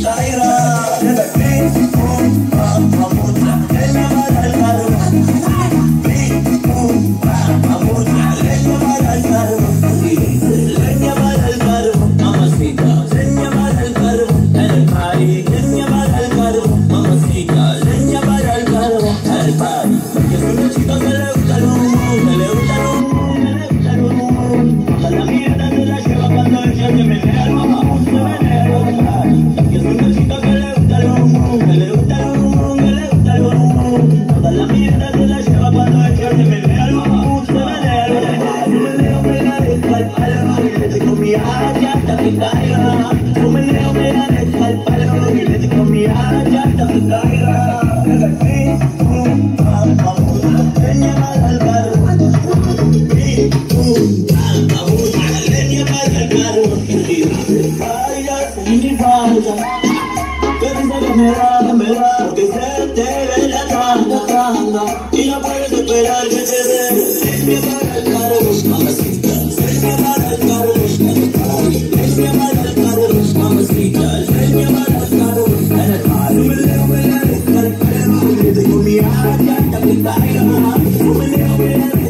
Jaira. taira Su me al mi Y no puedes esperar que te dé. Leña para el barón Ooh,